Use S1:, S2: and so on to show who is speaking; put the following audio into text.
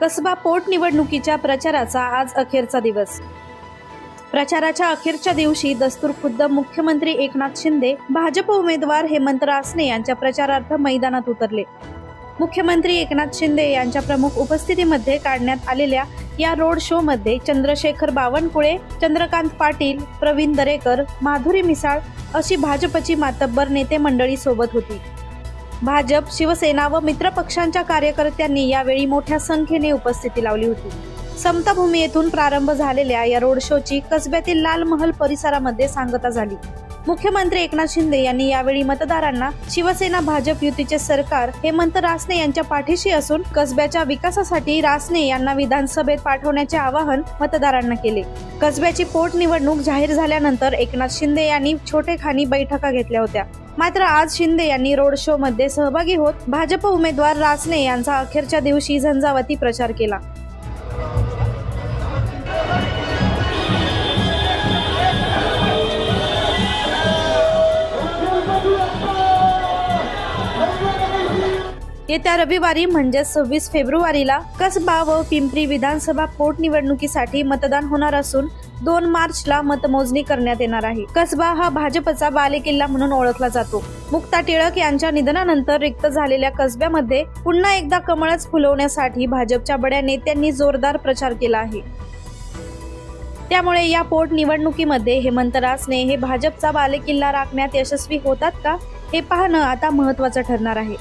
S1: कसबा पोटनिवडणुकीच्या प्रचाराचा आज अखेरचा दिवस. प्रचाराच्या अखेरच्या दिवशी दस्तूर खुद्द मुख्यमंत्री एकनाथ शिंदे भाजप उमेदवार हेमंत रासने यांच्या प्रचारार्थ मैदानात उतरले. मुख्यमंत्री एकनाथ शिंदे यांच्या प्रमुख उपस्थितीमध्ये काढण्यात आलेल्या या रोड शो मध्ये चंद्रशेखर बावनकुळे चंद्रकांत पाटील प्रवीण दरेकर माधुरी मिसाळ अशी भाजपची मातब्बर नेते मंडळी सोबत होती. भाजप शिवसेना व मित्र पक्षांच्या कार्यकर्त्यांनी यावेळी मोठ्या संख्येने उपस्थिती लावली होती. समताभूमी येथून प्रारंभ झालेल्या या रोड शोची कसब्यातील लाल महल परिसरामध्ये सांगता झाली. मुख्यमंत्री एकनाथ शिंदे यांनी यावेळी मतदारांना शिवसेना भाजप युतीचे सरकार हेमंत रासने यांच्या पाठीशी असून कसब्याच्या विकासासाठी रासने यांना विधानसभेत पाठवण्याचे आवाहन मतदारांना केले. कसब्याची पोटनिवडणूक जाहीर झाल्यानंतर एकनाथ शिंदे यांनी छोटेखानी बैठका घेतल्या होत्या. मात्र आज शिंदे यांनी रोड शो मध्ये सहभागी होत भाजप उमेदवार रासने यांचा अखेरच्या दिवशी झंझावती प्रचार केला. येत्या रविवारी म्हणजे सव्वीस फेब्रुवारीला कसबा व पिंपरी विधानसभा पोटनिवडणुकीसाठी मतदान होणार असून दोन मार्चला मतमोजणी करण्यात येणार आहे. कसबा हा भाजपचा बालेकिल्ला म्हणून ओळखला जातो. मुक्ता टिळक यांच्या निधनानंतर रिक्त झालेल्या कसब्यामध्ये पुन्हा एकदा कमळच फुलवण्यासाठी भाजपच्या बड्या नेत्यांनी जोरदार प्रचार केला आहे. त्यामुळे या पोटनिवडणुकीमध्ये हेमंत रासने हे भाजपचा बालेकिल्ला राखण्यात यशस्वी होतात का हे पाहणं आता महत्वाचं ठरणार आहे.